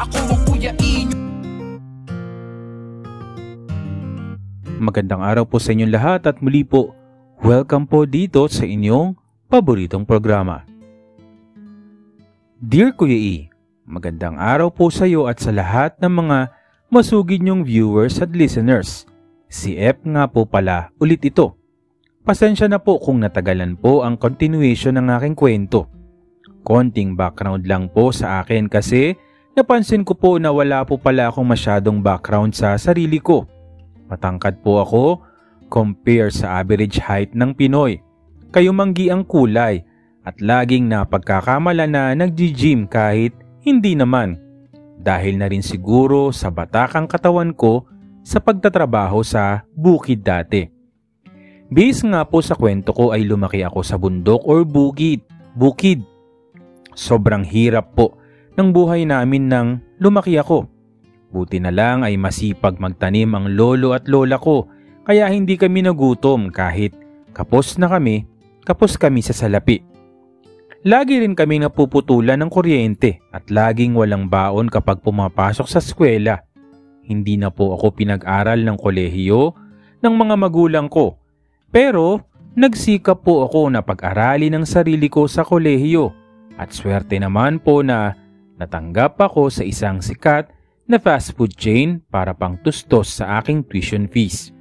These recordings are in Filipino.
Ako ang Kuya E Magandang araw po sa inyong lahat at muli po, welcome po dito sa inyong paboritong programa. Dear Kuya E, magandang araw po sa iyo at sa lahat ng mga masugid niyong viewers at listeners. Si F nga po pala ulit ito. Pasensya na po kung natagalan po ang continuation ng aking kwento. Konting background lang po sa akin kasi napansin ko po na wala po pala akong masyadong background sa sarili ko. Matangkad po ako compare sa average height ng Pinoy. Kayo manggi ang kulay at laging napagkakamala na nagji-gym kahit hindi naman. Dahil na rin siguro sa batakang katawan ko sa pagtatrabaho sa bukid dati. Base nga po sa kwento ko ay lumaki ako sa bundok or bukid. Bukid. Sobrang hirap po ng buhay namin nang lumaki ako. Buti na lang ay masipag magtanim ang lolo at lola ko kaya hindi kami nagutom kahit kapos na kami, kapos kami sa salapi. Lagi rin kami napuputulan ng kuryente at laging walang baon kapag pumapasok sa eskwela. Hindi na po ako pinag-aral ng kolehiyo ng mga magulang ko pero nagsikap po ako na pag-arali ng sarili ko sa kolehiyo at swerte naman po na natanggap ako sa isang sikat na fast food chain para pang tustos sa aking tuition fees.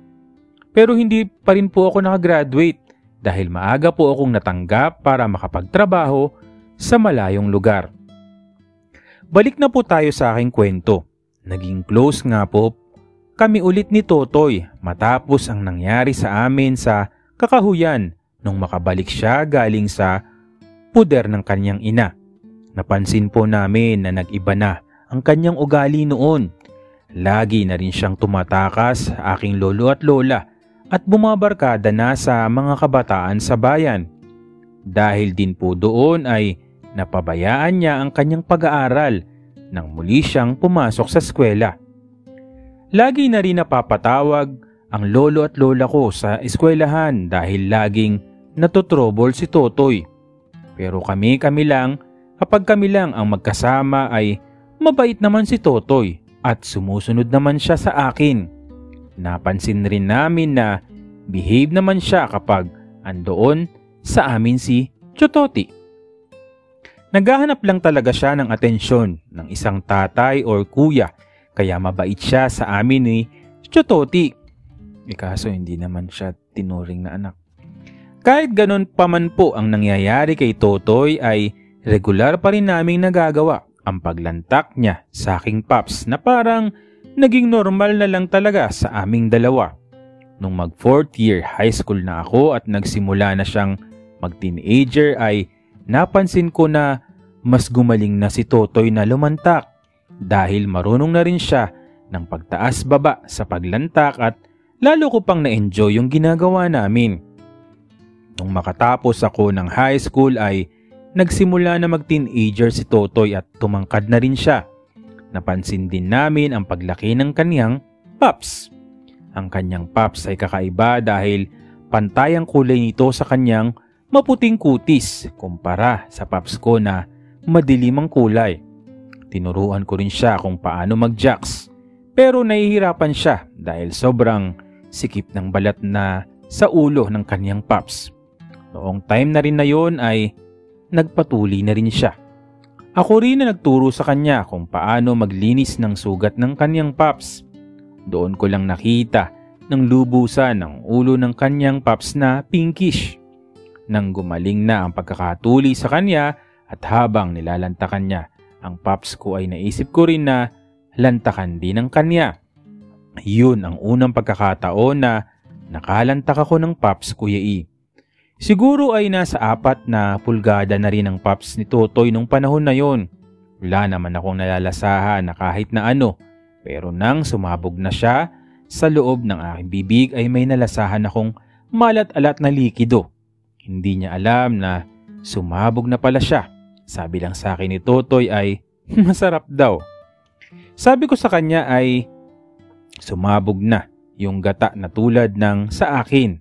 Pero hindi pa rin po ako nakagraduate dahil maaga po akong natanggap para makapagtrabaho sa malayong lugar. Balik na po tayo sa aking kwento. Naging close nga po kami ulit ni Totoy matapos ang nangyari sa amin sa kakahuyan nung makabalik siya galing sa puder ng kanyang ina. Napansin po namin na nag-iba na ang kanyang ugali noon. Lagi na rin siyang tumatakas sa aking lolo at lola at bumabarkada na sa mga kabataan sa bayan. Dahil din po doon ay napabayaan niya ang kanyang pag-aaral nang muli siyang pumasok sa eskwela. Lagi na rin napapatawag ang lolo at lola ko sa eskwelahan dahil laging natutrobol si Totoy. Pero kami-kami lang, kapag kami lang ang magkasama ay mabait naman si Totoy at sumusunod naman siya sa akin. Napansin rin namin na behave naman siya kapag andoon sa amin si Chototi. Naghahanap lang talaga siya ng atensyon ng isang tatay or kuya kaya mabait siya sa amin ni Chototi. E kaso hindi naman siya tinuring na anak. Kahit ganun pa man po ang nangyayari kay Totoy ay regular pa rin naming nagagawa ang paglantak niya sa aking paps na parang naging normal na lang talaga sa aming dalawa. Nung mag fourth year high school na ako at nagsimula na siyang mag-teenager ay napansin ko na mas gumaling na si Totoy na lumantak dahil marunong na rin siya ng pagtaas baba sa paglantak at lalo ko pang na-enjoy yung ginagawa namin. Nung makatapos ako ng high school ay nagsimula na mag-teenager si Totoy at tumangkad na rin siya. Napansin din namin ang paglaki ng kanyang paps. Ang kanyang paps ay kakaiba dahil pantay ang kulay nito sa kanyang maputing kutis kumpara sa paps ko na madilim ang kulay. Tinuruan ko rin siya kung paano mag-jacks. Pero nahihirapan siya dahil sobrang sikip ng balat na sa ulo ng kanyang paps. Noong time na rin na yon ay nagpatuli na rin siya. Ako rin na nagturo sa kanya kung paano maglinis ng sugat ng kanyang paps. Doon ko lang nakita ng lubusan ng ulo ng kanyang paps na pinkish. Nang gumaling na ang pagkakatuli sa kanya at habang nilalantakan niya ang paps ko ay naisip ko rin na lantakan din ng kanya. Yun ang unang pagkakataon na nakalantak ako ng paps Kuya E. Siguro ay nasa apat na pulgada na rin ang paps ni Totoy nung panahon na yon. Wala naman akong nalalasahan na kahit na ano. Pero nang sumabog na siya, sa loob ng aking bibig ay may nalasahan akong malat-alat na likido. Hindi niya alam na sumabog na pala siya. Sabi lang sa akin ni Totoy ay masarap daw. Sabi ko sa kanya ay sumabog na yung gata na tulad ng sa akin.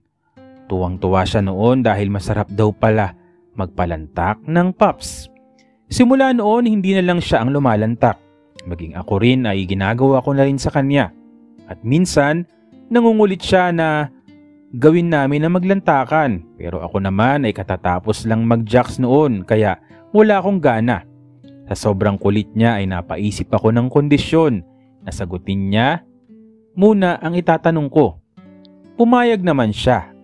Tuwang-tuwa siya noon dahil masarap daw pala magpalantak ng pups. Simula noon hindi na lang siya ang lumalantak. Maging ako rin ay ginagawa ko na rin sa kanya. At minsan, nangungulit siya na gawin namin na maglantakan pero ako naman ay katatapos lang mag-jacks noon kaya wala akong gana. Sa sobrang kulit niya ay napaisip ako ng kondisyon na sagutin niya muna ang itatanong ko. Pumayag naman siya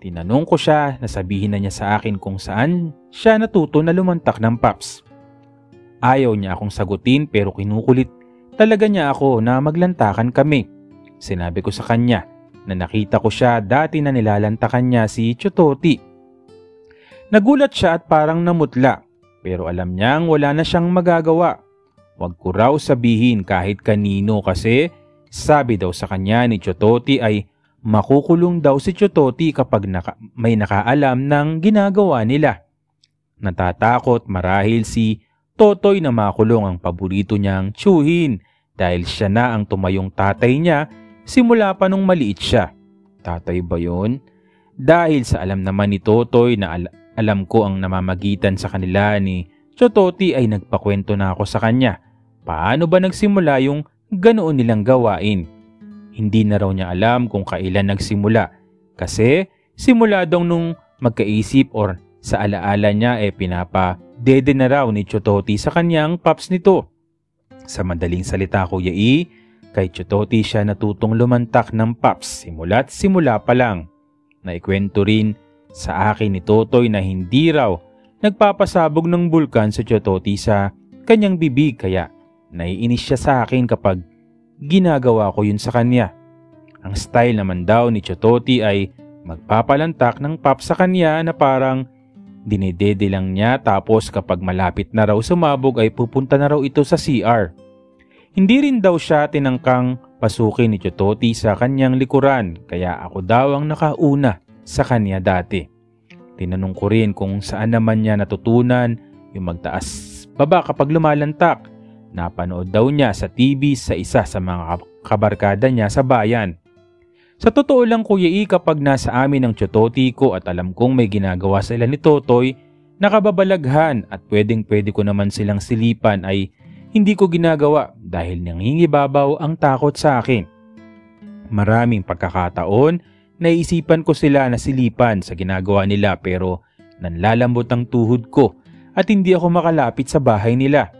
tinanong ko siya na sabihin na niya sa akin kung saan siya natuto na lumantak ng paps. Ayaw niya akong sagutin pero kinukulit talaga niya ako na maglantakan kami. Sinabi ko sa kanya na nakita ko siya dati na nilalantakan niya si Chototi. Nagulat siya at parang namutla pero alam niyang wala na siyang magagawa. Huwag ko raw sabihin kahit kanino kasi sabi daw sa kanya ni Chototi ay makukulong daw si Chototi kapag naka, may nakaalam ng ginagawa nila. Natatakot marahil si Totoy na makulong ang paborito niyang tsuhin dahil siya na ang tumayong tatay niya simula pa nung maliit siya. Tatay ba yon? Dahil sa alam naman ni Totoy na al- alam ko ang namamagitan sa kanila ni Chototi ay nagpakwento na ako sa kanya. Paano ba nagsimula yung ganoon nilang gawain? Hindi na raw niya alam kung kailan nagsimula kasi simula daw nung magkaisip or sa alaala niya eh pinapa dede na raw ni Chototi sa kanyang paps nito. Sa madaling salita Kuya E, kay Chototi siya natutong lumantak ng paps simula't simula pa lang. Naikwento rin sa akin ni Totoy na hindi raw nagpapasabog ng bulkan sa Chototi sa kanyang bibig kaya naiinis siya sa akin kapag ginagawa ko yun sa kanya. Ang style naman daw ni Chototi ay magpapalantak ng pop sa kanya na parang dinedede lang niya tapos kapag malapit na raw sumabog ay pupunta na raw ito sa CR. Hindi rin daw siya tinangkang pasukin ni Chototi sa kanyang likuran kaya ako daw ang nakauna sa kanya dati. Tinanong ko rin kung saan naman niya natutunan yung magtaas baba kapag lumalantak. Napanood daw niya sa TV sa isa sa mga kabarkada niya sa bayan. Sa totoo lang Kuya I kapag nasa amin ang Chototi ko at alam kong may ginagawa sila ni Totoy, nakababalaghan at pwedeng pwede ko naman silang silipan ay hindi ko ginagawa dahil nangingibabaw ang takot sa akin. Maraming pagkakataon Naisipan ko sila na silipan sa ginagawa nila pero nanlalambot ang tuhod ko at hindi ako makalapit sa bahay nila.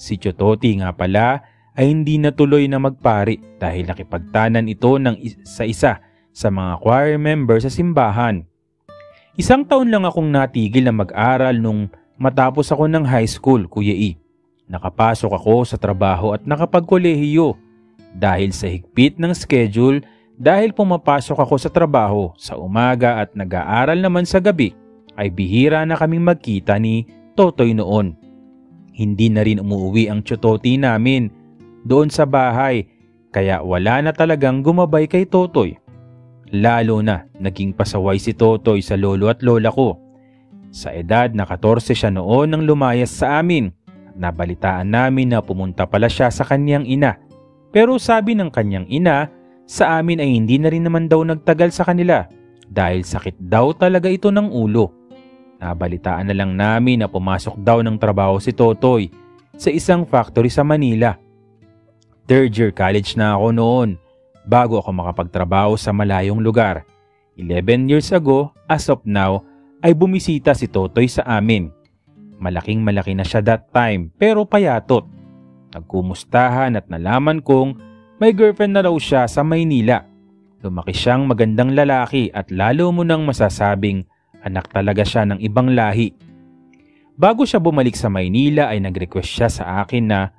Si Chototi nga pala ay hindi natuloy na magpari dahil nakipagtanan ito ng isa isa sa mga choir member sa simbahan. Isang taon lang akong natigil na mag-aral nung matapos ako ng high school, Kuya E. Nakapasok ako sa trabaho at nakapagkolehiyo. Dahil sa higpit ng schedule, dahil pumapasok ako sa trabaho sa umaga at nag-aaral naman sa gabi, ay bihira na kaming magkita ni Totoy noon. Hindi na rin umuwi ang Chototi namin doon sa bahay kaya wala na talagang gumabay kay Totoy. Lalo na naging pasaway si Totoy sa lolo at lola ko. Sa edad na 14 siya noon nang lumayas sa amin. Nabalitaan namin na pumunta pala siya sa kanyang ina. Pero sabi ng kanyang ina sa amin ay hindi na rin naman daw nagtagal sa kanila dahil sakit daw talaga ito ng ulo. Nabalitaan na lang namin na pumasok daw ng trabaho si Totoy sa isang factory sa Manila. Third year college na ako noon bago ako makapagtrabaho sa malayong lugar. 11 years ago, as of now, ay bumisita si Totoy sa amin. Malaking malaki na siya that time pero payatot. Nagkumustahan at nalaman kong may girlfriend na raw siya sa Maynila. Lumaki siyang magandang lalaki at lalo mo nang masasabing anak talaga siya ng ibang lahi. Bago siya bumalik sa Maynila ay nag-request siya sa akin na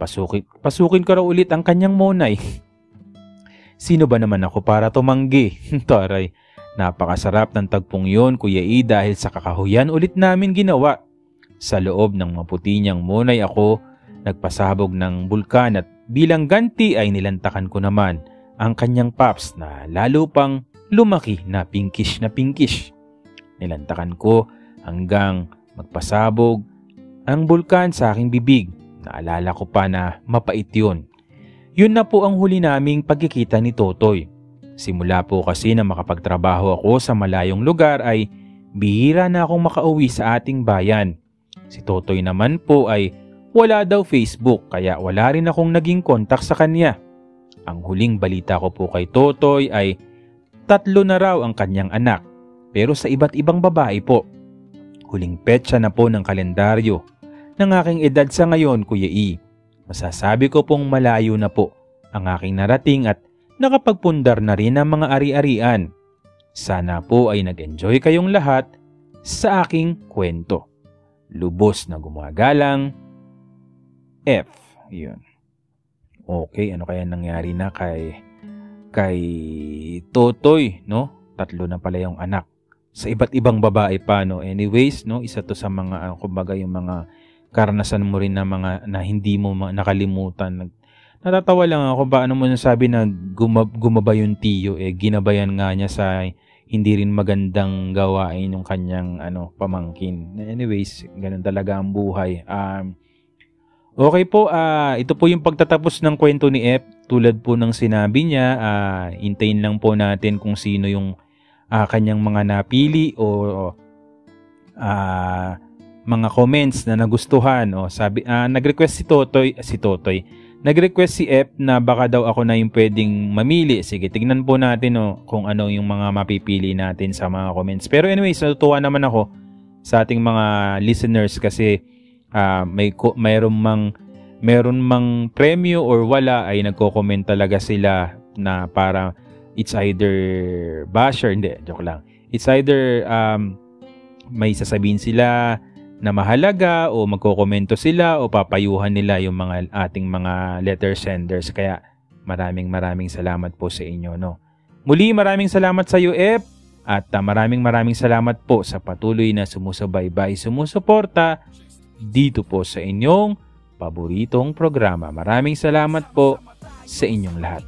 pasukin, pasukin ko raw ulit ang kanyang monay. Sino ba naman ako para tumanggi? Taray, napakasarap ng tagpong yon Kuya E dahil sa kakahuyan ulit namin ginawa. Sa loob ng maputi niyang monay ako nagpasabog ng bulkan at Bilang ganti ay nilantakan ko naman ang kanyang paps na lalo pang lumaki na pinkish na pinkish. Nilantakan ko hanggang magpasabog ang bulkan sa aking bibig. Naalala ko pa na mapait yun. Yun na po ang huli naming pagkikita ni Totoy. Simula po kasi na makapagtrabaho ako sa malayong lugar ay bihira na akong makauwi sa ating bayan. Si Totoy naman po ay wala daw Facebook kaya wala rin akong naging kontak sa kanya. Ang huling balita ko po kay Totoy ay tatlo na raw ang kanyang anak pero sa iba't ibang babae po. Huling petsa na po ng kalendaryo ng aking edad sa ngayon, Kuya E. Masasabi ko pong malayo na po ang aking narating at nakapagpundar na rin ang mga ari-arian. Sana po ay nag-enjoy kayong lahat sa aking kwento. Lubos na gumagalang. F. Yun. Okay, ano kaya nangyari na kay kay Totoy, no? Tatlo na pala yung anak sa iba't ibang babae pa no? Anyways no? Isa to sa mga uh, kumbaga yung mga karanasan mo rin na mga na hindi mo nakalimutan. Natatawa lang ako ba? Ano mo nasabi na gumab, gumaba yung tiyo eh? Ginabayan nga niya sa hindi rin magandang gawain yung kanyang ano pamangkin. Anyways ganun talaga ang buhay. Um okay po uh, ito po yung pagtatapos ng kwento ni F. Tulad po ng sinabi niya uh, hintayin lang po natin kung sino yung uh, kanyang mga napili o uh, mga comments na nagustuhan o sabi uh, nag-request si Totoy si Totoy. Nag-request si F na baka daw ako na yung pwedeng mamili. Sige tignan po natin o kung ano yung mga mapipili natin sa mga comments. Pero anyways natutuwa naman ako sa ating mga listeners kasi uh, may mayroon mang meron mang premyo or wala ay nagko-comment talaga sila na para it's either basher, hindi, joke lang. It's either um, may sasabihin sila na mahalaga o magkokomento sila o papayuhan nila yung mga ating mga letter senders. Kaya maraming maraming salamat po sa inyo. No? Muli maraming salamat sa Ep. At uh, maraming maraming salamat po sa patuloy na sumusubaybay, sumusuporta dito po sa inyong paboritong programa. Maraming salamat po sa inyong lahat.